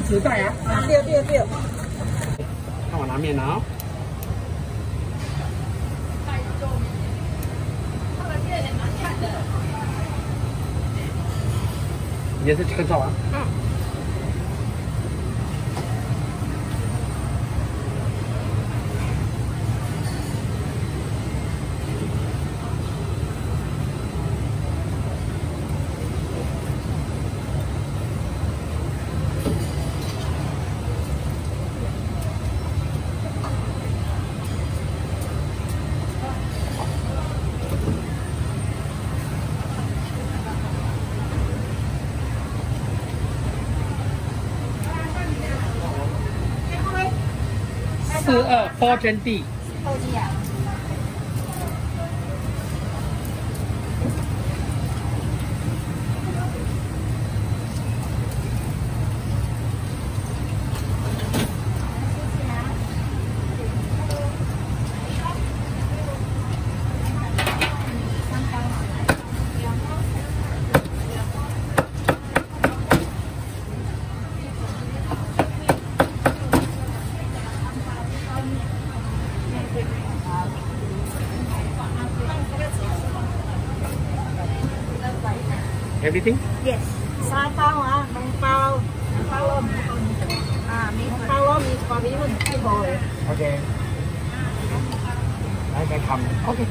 十袋啊。对对对。看我拿面了啊。也是这个啊。嗯。四二八真地。Everything? Yes. Sa tao à, mong tao, mong tao lom. À, mình mong tao lom is for even people. Okay. I can come. Okay.